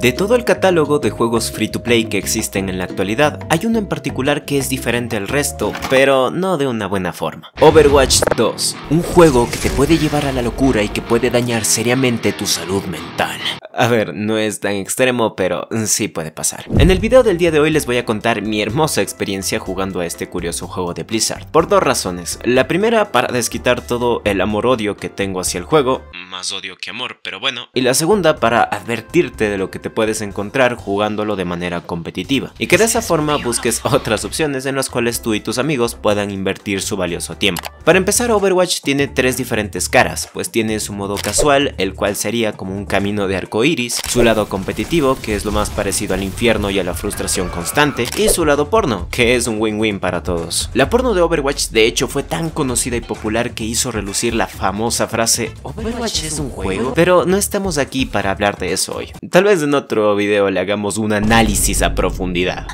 De todo el catálogo de juegos free to play que existen en la actualidad, hay uno en particular que es diferente al resto, pero no de una buena forma. Overwatch 2, un juego que te puede llevar a la locura y que puede dañar seriamente tu salud mental. A ver, no es tan extremo, pero sí puede pasar. En el video del día de hoy les voy a contar mi hermosa experiencia jugando a este curioso juego de Blizzard, por dos razones. La primera, para desquitar todo el amor-odio que tengo hacia el juego, más odio que amor, pero bueno. Y la segunda, para advertirte de lo que te puedes encontrar jugándolo de manera competitiva, y que de esa forma busques otras opciones en las cuales tú y tus amigos puedan invertir su valioso tiempo. Para empezar, Overwatch tiene tres diferentes caras, pues tiene su modo casual, el cual sería como un camino de arco su lado competitivo, que es lo más parecido al infierno y a la frustración constante, y su lado porno, que es un win-win para todos. La porno de Overwatch de hecho fue tan conocida y popular que hizo relucir la famosa frase ¿Overwatch es un juego? Pero no estamos aquí para hablar de eso hoy. Tal vez en otro video le hagamos un análisis a profundidad.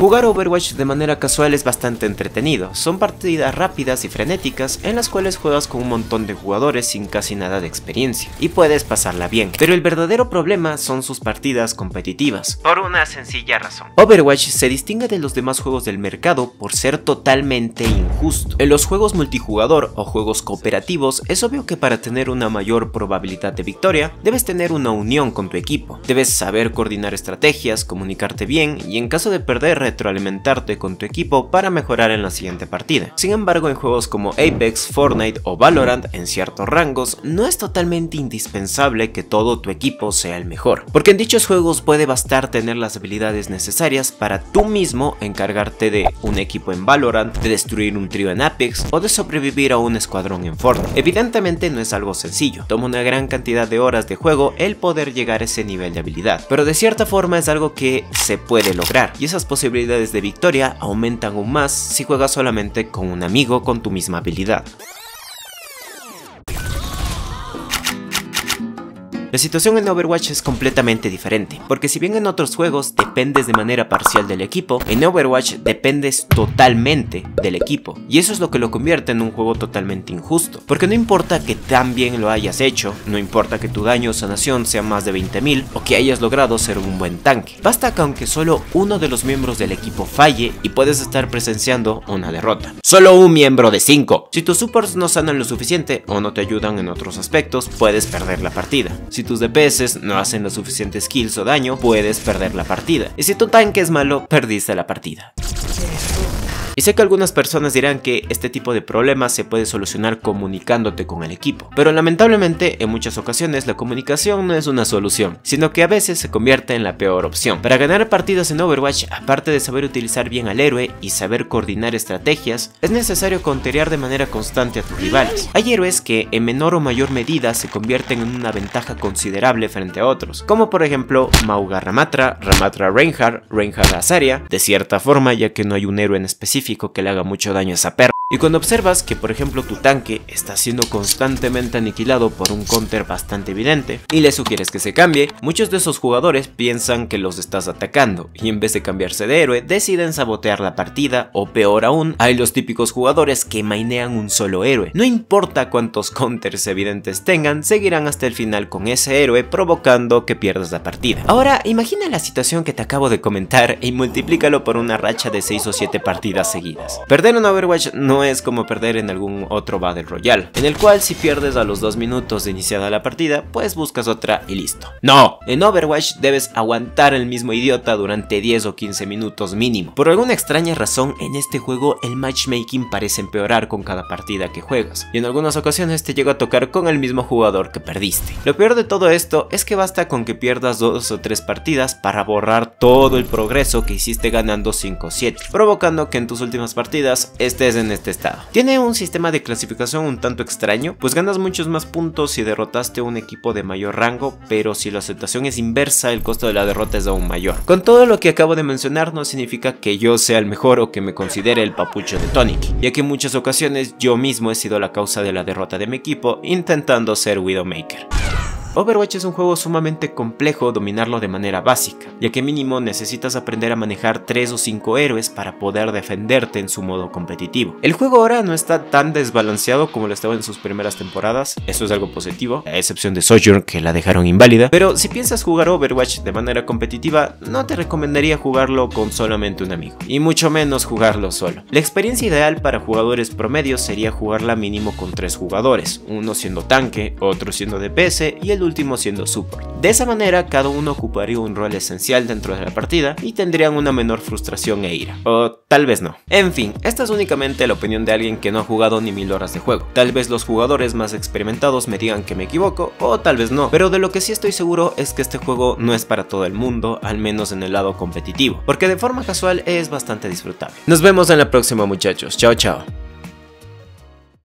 Jugar Overwatch de manera casual es bastante entretenido, son partidas rápidas y frenéticas en las cuales juegas con un montón de jugadores sin casi nada de experiencia, y puedes pasarla bien, pero el verdadero problema son sus partidas competitivas, por una sencilla razón. Overwatch se distingue de los demás juegos del mercado por ser totalmente injusto. En los juegos multijugador o juegos cooperativos es obvio que para tener una mayor probabilidad de victoria, debes tener una unión con tu equipo, debes saber coordinar estrategias, comunicarte bien y en caso de perder retroalimentarte con tu equipo para mejorar en la siguiente partida. Sin embargo, en juegos como Apex, Fortnite o Valorant, en ciertos rangos, no es totalmente indispensable que todo tu equipo sea el mejor, porque en dichos juegos puede bastar tener las habilidades necesarias para tú mismo encargarte de un equipo en Valorant, de destruir un trío en Apex o de sobrevivir a un escuadrón en Fortnite. Evidentemente no es algo sencillo, toma una gran cantidad de horas de juego el poder llegar a ese nivel de habilidad, pero de cierta forma es algo que se puede lograr y esas posibilidades de victoria aumentan aún más si juegas solamente con un amigo con tu misma habilidad. La situación en Overwatch es completamente diferente, porque si bien en otros juegos dependes de manera parcial del equipo, en Overwatch dependes totalmente del equipo, y eso es lo que lo convierte en un juego totalmente injusto, porque no importa que tan bien lo hayas hecho, no importa que tu daño o sanación sea más de 20.000 o que hayas logrado ser un buen tanque, basta que aunque solo uno de los miembros del equipo falle y puedes estar presenciando una derrota. Solo un miembro de 5. Si tus supports no sanan lo suficiente o no te ayudan en otros aspectos, puedes perder la partida. Tus DPS no hacen los suficientes kills o daño, puedes perder la partida. Y si tu tanque es malo, perdiste la partida. Y sé que algunas personas dirán que este tipo de problemas se puede solucionar comunicándote con el equipo, pero lamentablemente en muchas ocasiones la comunicación no es una solución, sino que a veces se convierte en la peor opción. Para ganar partidas en Overwatch, aparte de saber utilizar bien al héroe y saber coordinar estrategias, es necesario counterear de manera constante a tus rivales. Hay héroes que en menor o mayor medida se convierten en una ventaja considerable frente a otros, como por ejemplo Mauga Ramatra, Ramatra Reinhardt, Reinhardt Azaria, de cierta forma ya que no hay un héroe en específico que le haga mucho daño a esa perra. Y cuando observas que por ejemplo tu tanque está siendo constantemente aniquilado por un counter bastante evidente y le sugieres que se cambie, muchos de esos jugadores piensan que los estás atacando y en vez de cambiarse de héroe deciden sabotear la partida o peor aún, hay los típicos jugadores que mainean un solo héroe. No importa cuántos counters evidentes tengan, seguirán hasta el final con ese héroe provocando que pierdas la partida. Ahora imagina la situación que te acabo de comentar y multiplícalo por una racha de 6 o 7 partidas seguidas. Perder un Overwatch no es como perder en algún otro Battle Royale, en el cual si pierdes a los 2 minutos de iniciada la partida, pues buscas otra y listo. No, en Overwatch debes aguantar el mismo idiota durante 10 o 15 minutos mínimo. Por alguna extraña razón, en este juego el matchmaking parece empeorar con cada partida que juegas, y en algunas ocasiones te llega a tocar con el mismo jugador que perdiste. Lo peor de todo esto es que basta con que pierdas 2 o 3 partidas para borrar todo el progreso que hiciste ganando 5-7, provocando que en tus últimas partidas estés en este estado. Tiene un sistema de clasificación un tanto extraño, pues ganas muchos más puntos si derrotaste a un equipo de mayor rango, pero si la aceptación es inversa, el costo de la derrota es aún mayor. Con todo lo que acabo de mencionar no significa que yo sea el mejor o que me considere el papucho de Tonic, ya que en muchas ocasiones yo mismo he sido la causa de la derrota de mi equipo intentando ser Widowmaker. Overwatch es un juego sumamente complejo dominarlo de manera básica, ya que mínimo necesitas aprender a manejar 3 o 5 héroes para poder defenderte en su modo competitivo. El juego ahora no está tan desbalanceado como lo estaba en sus primeras temporadas, eso es algo positivo, a excepción de Sojourn que la dejaron inválida, pero si piensas jugar Overwatch de manera competitiva, no te recomendaría jugarlo con solamente un amigo, y mucho menos jugarlo solo. La experiencia ideal para jugadores promedios sería jugarla mínimo con 3 jugadores, uno siendo tanque, otro siendo DPS y el último siendo support. De esa manera cada uno ocuparía un rol esencial dentro de la partida y tendrían una menor frustración e ira, o tal vez no. En fin, esta es únicamente la opinión de alguien que no ha jugado ni mil horas de juego. Tal vez los jugadores más experimentados me digan que me equivoco, o tal vez no, pero de lo que sí estoy seguro es que este juego no es para todo el mundo, al menos en el lado competitivo, porque de forma casual es bastante disfrutable. Nos vemos en la próxima muchachos, chao chao.